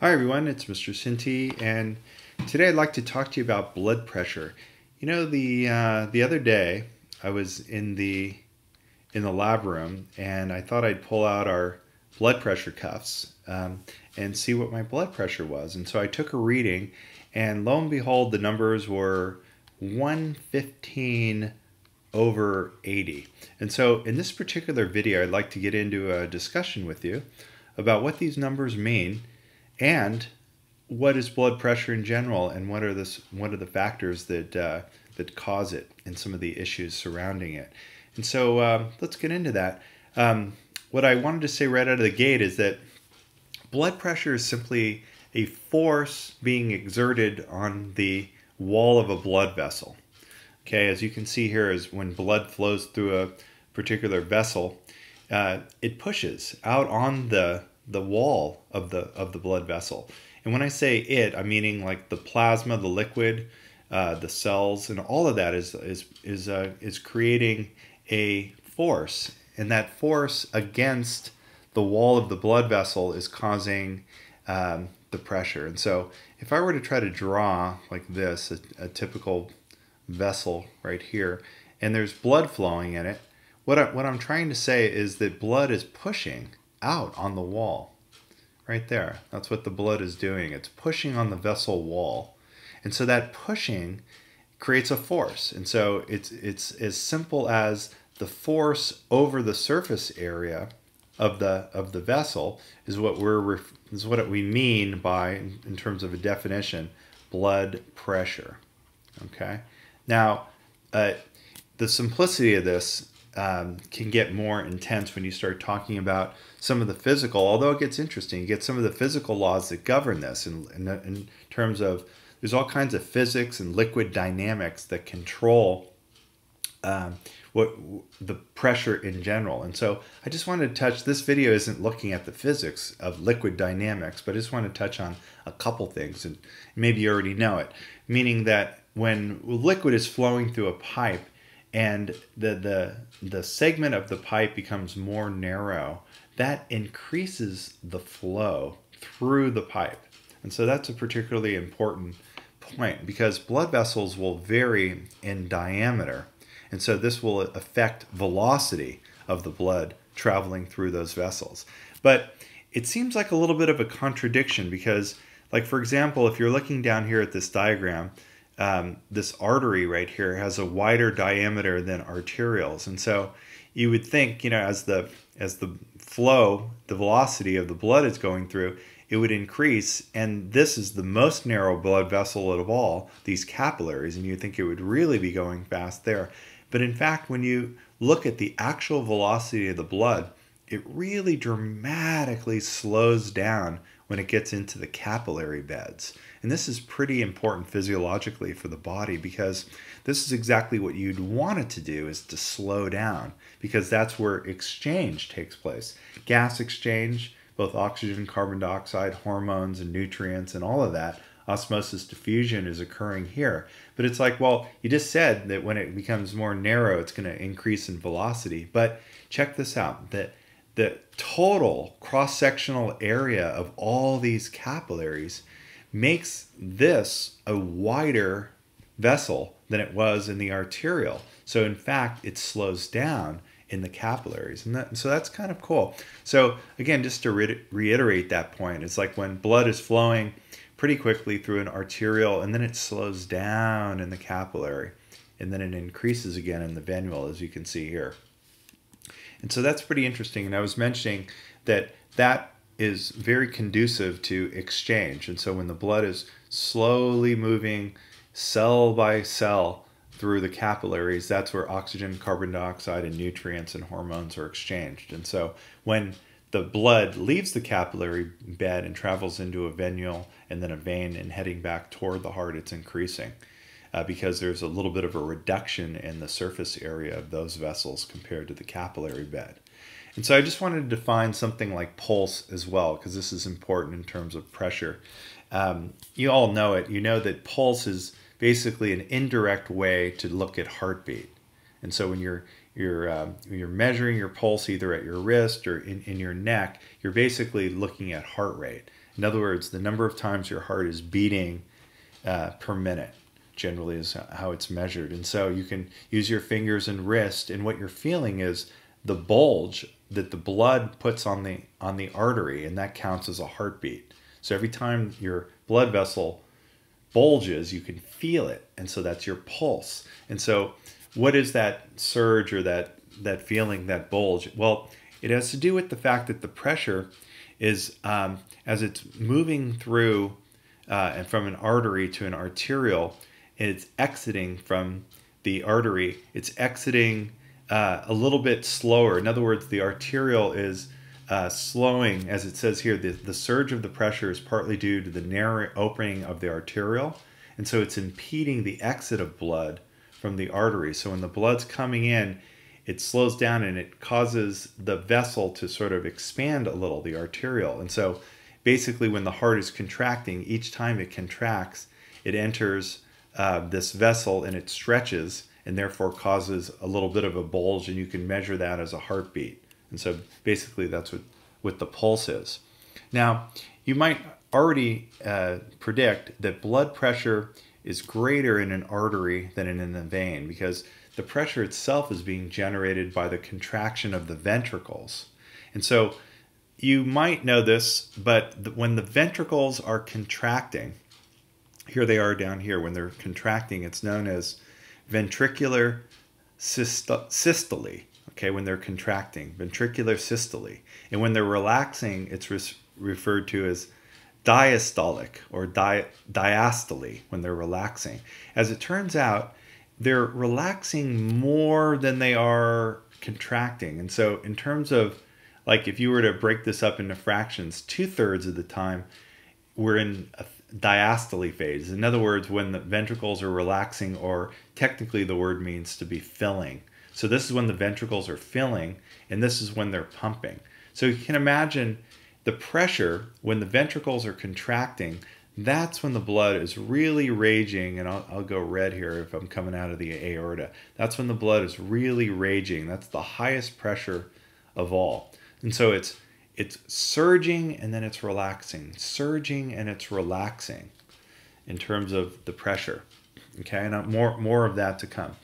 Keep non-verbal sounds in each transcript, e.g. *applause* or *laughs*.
Hi everyone, it's Mr. Cinti, and today I'd like to talk to you about blood pressure. You know, the uh, the other day I was in the in the lab room, and I thought I'd pull out our blood pressure cuffs um, and see what my blood pressure was. And so I took a reading, and lo and behold, the numbers were 115 over 80. And so in this particular video, I'd like to get into a discussion with you about what these numbers mean and what is blood pressure in general and what are the what are the factors that uh, that cause it and some of the issues surrounding it? And so uh, let's get into that. Um, what i wanted to say right out of the gate is that blood pressure is simply a force being exerted on the wall of a blood vessel. Okay as you can see here is when blood flows through a particular vessel uh, it pushes out on the the wall of the of the blood vessel. And when I say it, I'm meaning like the plasma, the liquid, uh, the cells, and all of that is is is uh, is creating a force, and that force against the wall of the blood vessel is causing um, the pressure. And so, if I were to try to draw like this, a, a typical vessel right here, and there's blood flowing in it, what I, what I'm trying to say is that blood is pushing out on the wall. Right there. That's what the blood is doing. It's pushing on the vessel wall. And so that pushing creates a force. And so it's it's as simple as the force over the surface area of the of the vessel is what we're is what we mean by in terms of a definition blood pressure okay now uh, the simplicity of this um, can get more intense when you start talking about some of the physical, although it gets interesting, you get some of the physical laws that govern this in, in, in terms of there's all kinds of physics and liquid dynamics that control um, what the pressure in general. And so I just wanted to touch this video isn't looking at the physics of liquid dynamics, but I just want to touch on a couple things and maybe you already know it, meaning that when liquid is flowing through a pipe, and the, the, the segment of the pipe becomes more narrow, that increases the flow through the pipe. And so that's a particularly important point because blood vessels will vary in diameter. And so this will affect velocity of the blood traveling through those vessels. But it seems like a little bit of a contradiction because, like, for example, if you're looking down here at this diagram, um, this artery right here has a wider diameter than arterioles, and so you would think, you know, as the as the flow, the velocity of the blood is going through, it would increase. And this is the most narrow blood vessel of all, these capillaries, and you think it would really be going fast there. But in fact, when you look at the actual velocity of the blood, it really dramatically slows down when it gets into the capillary beds. And this is pretty important physiologically for the body because this is exactly what you'd want it to do is to slow down because that's where exchange takes place. Gas exchange, both oxygen, carbon dioxide, hormones and nutrients and all of that osmosis diffusion is occurring here. But it's like, well, you just said that when it becomes more narrow, it's going to increase in velocity. But check this out that the total cross sectional area of all these capillaries makes this a wider vessel than it was in the arteriole. So, in fact, it slows down in the capillaries. And, that, so that's kind of cool. So, again, just to re- reiterate that point, it's like when blood is flowing pretty quickly through an arteriole and then it slows down in the capillary and then it increases again in the venule, as you can see here. And so that's pretty interesting. And I was mentioning that that is very conducive to exchange. And so when the blood is slowly moving cell by cell through the capillaries, that's where oxygen, carbon dioxide, and nutrients and hormones are exchanged. And so when the blood leaves the capillary bed and travels into a venule and then a vein and heading back toward the heart, it's increasing uh, because there's a little bit of a reduction in the surface area of those vessels compared to the capillary bed. And so I just wanted to define something like pulse as well, because this is important in terms of pressure. Um, you all know it. You know that pulse is basically an indirect way to look at heartbeat. And so when you're you're um, when you're measuring your pulse either at your wrist or in, in your neck, you're basically looking at heart rate. In other words, the number of times your heart is beating uh, per minute generally is how it's measured. And so you can use your fingers and wrist, and what you're feeling is the bulge that the blood puts on the on the artery, and that counts as a heartbeat. So every time your blood vessel bulges, you can feel it, and so that's your pulse. And so, what is that surge or that that feeling, that bulge? Well, it has to do with the fact that the pressure is um, as it's moving through uh, and from an artery to an arteriole, and it's exiting from the artery. It's exiting uh, a little bit slower. In other words, the arteriole is uh, slowing, as it says here, the, the surge of the pressure is partly due to the narrow opening of the arteriole. And so it's impeding the exit of blood from the artery. So when the blood's coming in, it slows down and it causes the vessel to sort of expand a little, the arteriole. And so basically, when the heart is contracting, each time it contracts, it enters uh, this vessel and it stretches and therefore causes a little bit of a bulge, and you can measure that as a heartbeat. And so basically, that's what, what the pulse is. Now, you might already uh, predict that blood pressure is greater in an artery than in a vein because the pressure itself is being generated by the contraction of the ventricles. And so you might know this, but when the ventricles are contracting, here they are down here, when they're contracting, it's known as ventricular systole okay, when they're contracting, ventricular systole. And when they're relaxing, it's re- referred to as diastolic or di- diastole when they're relaxing. As it turns out, they're relaxing more than they are contracting. And so, in terms of like if you were to break this up into fractions, two thirds of the time we're in a diastole phase. In other words, when the ventricles are relaxing, or technically the word means to be filling. So this is when the ventricles are filling, and this is when they're pumping. So you can imagine the pressure when the ventricles are contracting. That's when the blood is really raging, and I'll, I'll go red here if I'm coming out of the aorta. That's when the blood is really raging. That's the highest pressure of all. And so it's it's surging and then it's relaxing, surging and it's relaxing in terms of the pressure. Okay, and uh, more more of that to come.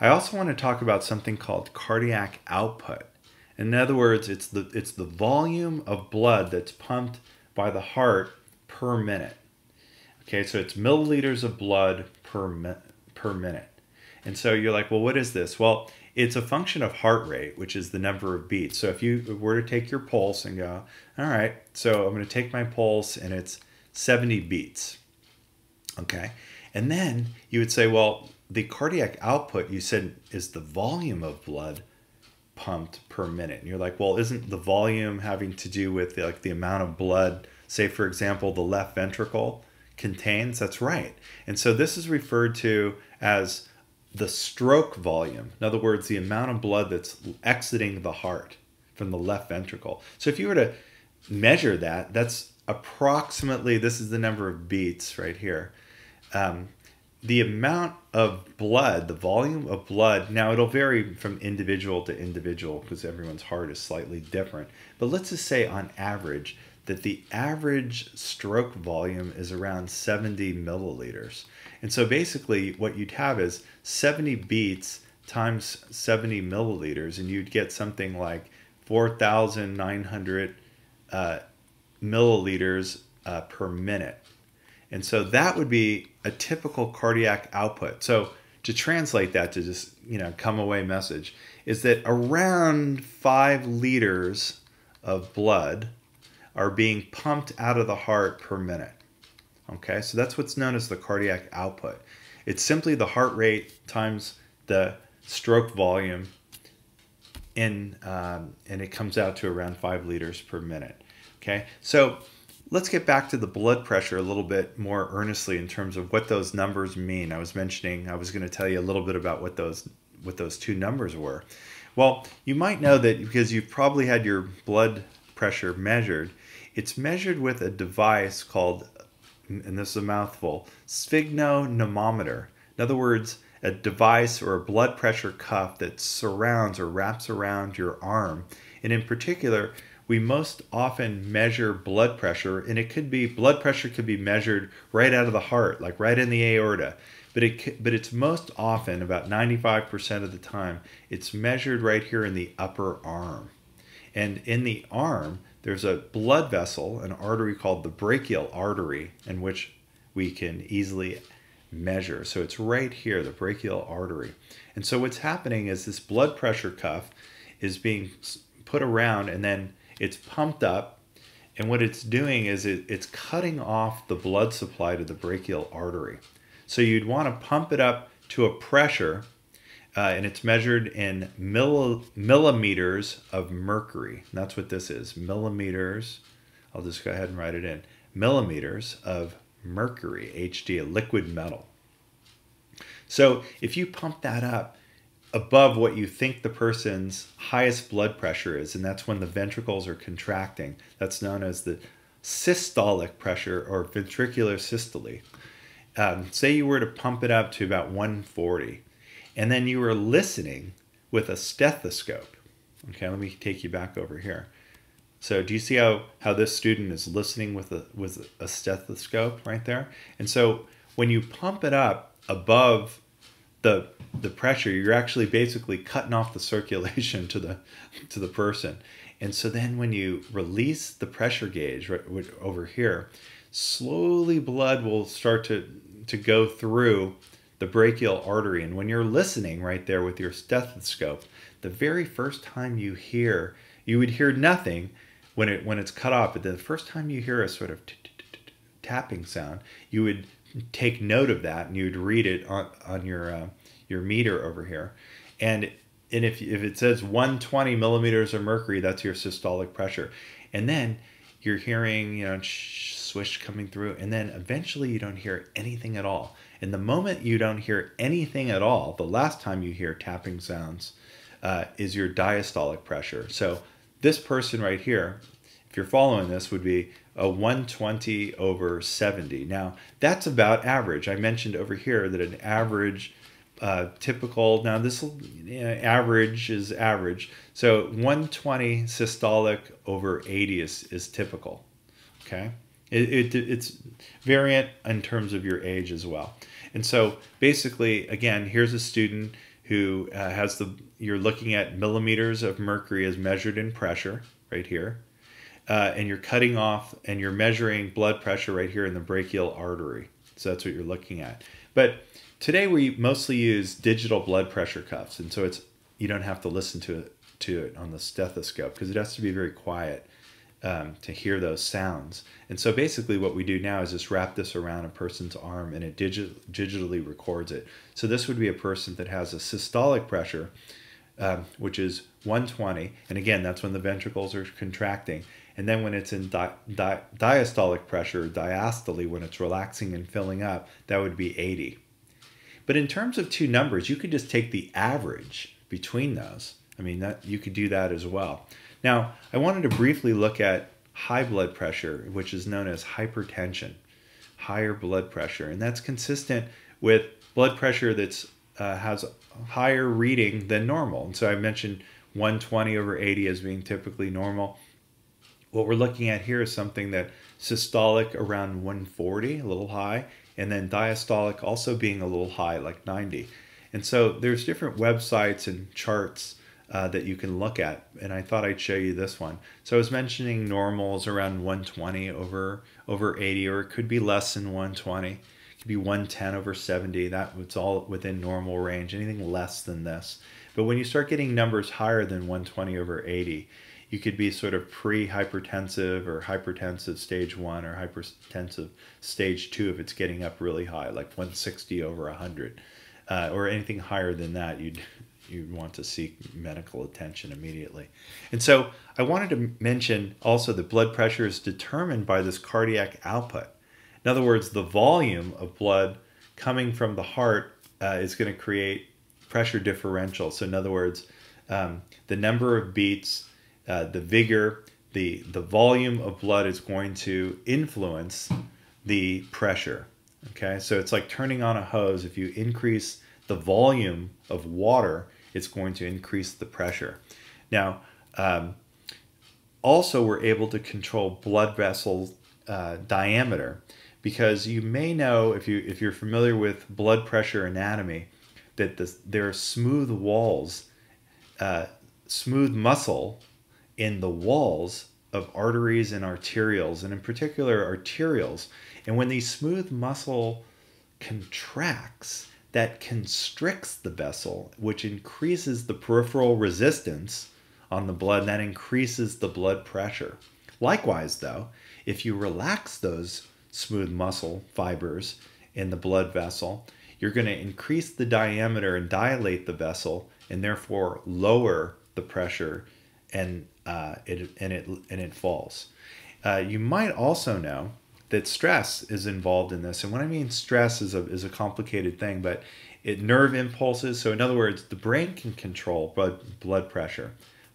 I also want to talk about something called cardiac output. In other words, it's the it's the volume of blood that's pumped by the heart per minute. Okay, so it's milliliters of blood per mi- per minute. And so you're like, well, what is this? Well, it's a function of heart rate, which is the number of beats. So if you were to take your pulse and go, all right, so I'm going to take my pulse and it's 70 beats. Okay. And then you would say, well, the cardiac output you said is the volume of blood pumped per minute. And you're like, well, isn't the volume having to do with the, like the amount of blood, say for example, the left ventricle contains? That's right. And so this is referred to as the stroke volume. In other words, the amount of blood that's exiting the heart from the left ventricle. So if you were to measure that, that's approximately this is the number of beats right here. Um, the amount of blood, the volume of blood, now it'll vary from individual to individual because everyone's heart is slightly different. But let's just say on average that the average stroke volume is around 70 milliliters. And so basically, what you'd have is 70 beats times 70 milliliters, and you'd get something like 4,900 uh, milliliters uh, per minute. And so that would be a typical cardiac output. So to translate that to just, you know, come away message is that around five liters of blood are being pumped out of the heart per minute. Okay, so that's what's known as the cardiac output. It's simply the heart rate times the stroke volume, in, um, and it comes out to around five liters per minute. Okay, so let's get back to the blood pressure a little bit more earnestly in terms of what those numbers mean. I was mentioning, I was going to tell you a little bit about what those what those two numbers were. Well, you might know that because you've probably had your blood pressure measured. It's measured with a device called, and this is a mouthful, sphygmomanometer. In other words, a device or a blood pressure cuff that surrounds or wraps around your arm. And in particular, we most often measure blood pressure, and it could be blood pressure could be measured right out of the heart, like right in the aorta. But it but it's most often about 95% of the time it's measured right here in the upper arm. And in the arm, there's a blood vessel, an artery called the brachial artery, in which we can easily measure. So it's right here, the brachial artery. And so what's happening is this blood pressure cuff is being put around and then it's pumped up. And what it's doing is it, it's cutting off the blood supply to the brachial artery. So you'd want to pump it up to a pressure, uh, and it's measured in mill, millimeters of mercury. That's what this is millimeters. I'll just go ahead and write it in millimeters of mercury, Hg, a liquid metal. So if you pump that up above what you think the person's highest blood pressure is, and that's when the ventricles are contracting, that's known as the systolic pressure or ventricular systole. Um, say you were to pump it up to about 140, and then you were listening with a stethoscope. Okay, let me take you back over here. So do you see how, how this student is listening with a, with a stethoscope right there? And so when you pump it up above the, the pressure, you're actually basically cutting off the *laughs* circulation to the, to the person. And so then when you release the pressure gauge right over here, slowly blood will start to, to go through the brachial artery. And when you're listening right there with your stethoscope, the very first time you hear, you would hear nothing when it when it's cut off. But the first time you hear a sort of tapping sound, you would take note of that and you would read it on on your uh, your meter over here, and and if if it says 120 millimeters of mercury, that's your systolic pressure, and then you're hearing you know swish coming through, and then eventually you don't hear anything at all. And the moment you don't hear anything at all, the last time you hear tapping sounds uh, is your diastolic pressure. So this person right here, if you're following this, would be a 120 over 70. Now, that's about average. I mentioned over here that an average uh, typical, now this you know, average is average. So 120 systolic over 80 is, is typical. Okay. It, it, it's variant in terms of your age as well. And so basically, again, here's a student who uh, has the you're looking at millimeters of mercury as measured in pressure right here. Uh, and you're cutting off and you're measuring blood pressure right here in the brachial artery. So that's what you're looking at. But today we mostly use digital blood pressure cuffs. And so it's you don't have to listen to it to it on the stethoscope because it has to be very quiet um, to hear those sounds. And so basically what we do now is just wrap this around a person's arm and it digi digitally records it. So this would be a person that has a systolic pressure um, which is 120. And again, that's when the ventricles are contracting. And then when it's in di di diastolic pressure, diastole, when it's relaxing and filling up, that would be 80. But in terms of two numbers, you could just take the average between those. I mean, that you could do that as well. Now, I wanted to briefly look at high blood pressure, which is known as hypertension, higher blood pressure. And that's consistent with blood pressure that's uh, has higher reading than normal. And so I mentioned 120 over 80 as being typically normal. What we're looking at here is something that systolic around 140, a little high, and then diastolic also being a little high, like 90. And so there's different websites and charts uh, that you can look at, and I thought I'd show you this one. So I was mentioning normals around 120 over over 80, or it could be less than 120 It could be 110 over 70. That it's all within normal range. Anything less than this. But when you start getting numbers higher than 120 over 80, you could be sort of pre-hypertensive or hypertensive stage one or hypertensive stage two if it's getting up really high, like 160 over 100, uh, or anything higher than that. You'd you'd want to seek medical attention immediately. And so I wanted to mention also that blood pressure is determined by this cardiac output. In other words, the volume of blood coming from the heart uh, is going to create pressure differential. So in other words, um, the number of beats, uh, the vigor, the, the volume of blood is going to influence the pressure. Okay, so it's like turning on a hose. If you increase the volume of water, it's going to increase the pressure. Now, um, also we're able to control blood vessel uh, diameter because you may know if you if you're familiar with blood pressure anatomy that the, there are smooth walls, uh, smooth muscle in the walls of arteries and arterioles, and in particular arterioles. And when the smooth muscle contracts, that constricts the vessel, which increases the peripheral resistance on the blood, and that increases the blood pressure. Likewise, though, if you relax those smooth muscle fibers in the blood vessel, you're going to increase the diameter and dilate the vessel, and therefore lower the pressure, and uh, it and it and it falls. Uh, you might also know that stress is involved in this, and what I mean stress is a is a complicated thing, but it nerve impulses. So in other words, the brain can control blood blood pressure.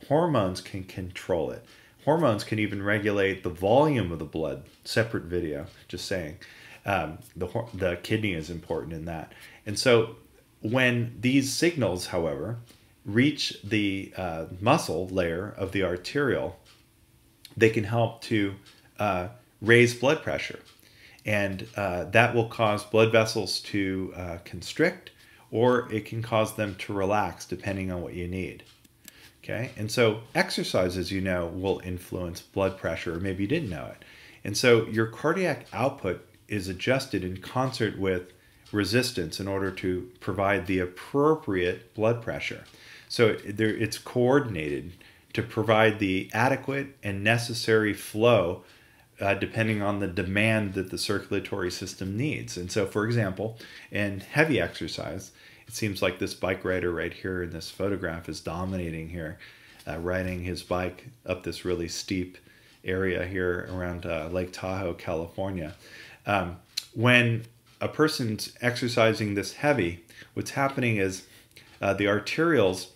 Hormones can control it. Hormones can even regulate the volume of the blood. Separate video, just saying. Um, the, the kidney is important in that. And so when these signals, however, reach the uh, muscle layer of the arteriole, they can help to uh, raise blood pressure. And uh, that will cause blood vessels to uh, constrict or it can cause them to relax depending on what you need. Okay, and so exercise, as you know, will influence blood pressure, or maybe you didn't know it. And so your cardiac output is adjusted in concert with resistance in order to provide the appropriate blood pressure. So it's coordinated to provide the adequate and necessary flow uh, depending on the demand that the circulatory system needs. And so, for example, in heavy exercise, it seems like this bike rider right here in this photograph is dominating here, uh, riding his bike up this really steep area here around uh, Lake Tahoe, California. Um, when a person's exercising this heavy, what's happening is uh, the arterioles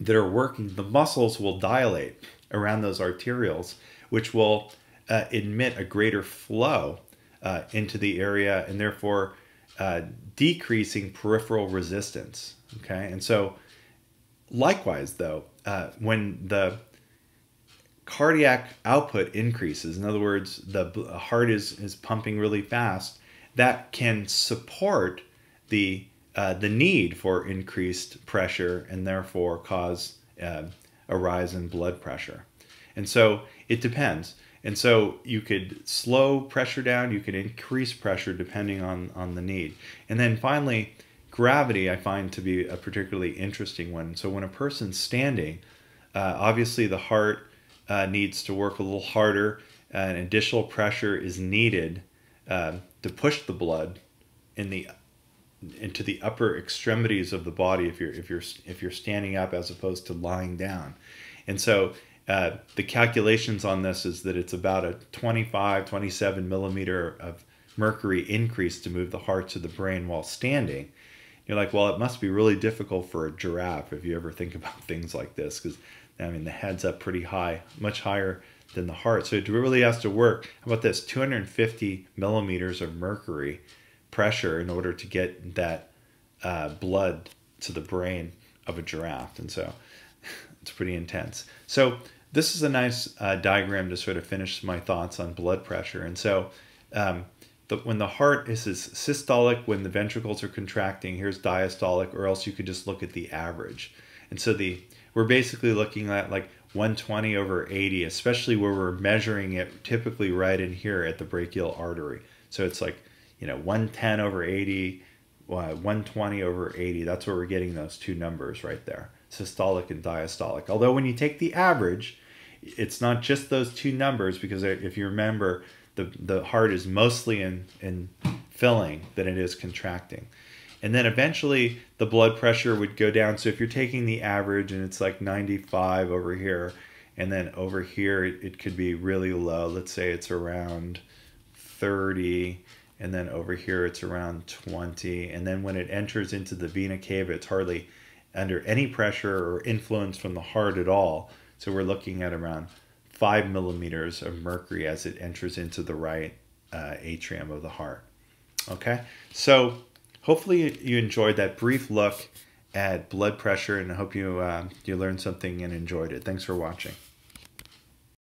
that are working, the muscles will dilate around those arterioles, which will uh, admit a greater flow uh, into the area and therefore uh, decreasing peripheral resistance. Okay, and so likewise, though, uh, when the cardiac output increases, in other words, the heart is is pumping really fast, that can support the uh, the need for increased pressure and therefore cause uh, a rise in blood pressure. And so it depends. And so you could slow pressure down, you could increase pressure depending on, on the need. And then finally, gravity I find to be a particularly interesting one. So when a person's standing, uh, obviously the heart uh, needs to work a little harder, and additional pressure is needed uh, to push the blood in the into the upper extremities of the body if you're if you're if you're standing up as opposed to lying down. And so uh, the calculations on this is that it's about a 25, 27 millimeter of mercury increase to move the heart to the brain while standing. You're like, well, it must be really difficult for a giraffe if you ever think *laughs* about things like this, because I mean, the head's up pretty high, much higher than the heart. So it really has to work. How about this? 250 millimeters of mercury pressure in order to get that uh, blood to the brain of a giraffe. And so *laughs* it's pretty intense. So this is a nice uh, diagram to sort of finish my thoughts on blood pressure. And so um, the, when the heart is, is systolic, when the ventricles are contracting, here's diastolic, or else you could just look at the average. And so the we're basically looking at like 120 over 80, especially where we're measuring it typically right in here at the brachial artery. So it's like, you know, 110 over 80, uh, 120 over 80. That's where we're getting those two numbers right there systolic and diastolic. Although when you take the average, it's not just those two numbers because if you remember, the, the heart is mostly in, in filling than it is contracting. And then eventually the blood pressure would go down. So if you're taking the average and it's like 95 over here, and then over here it, it could be really low. Let's say it's around 30, and then over here it's around 20. And then when it enters into the vena cava, it's hardly under any pressure or influence from the heart at all. So we're looking at around five millimeters of mercury as it enters into the right uh, atrium of the heart. Okay, so hopefully you enjoyed that brief look at blood pressure, and I hope you uh, you learned something and enjoyed it. Thanks for watching.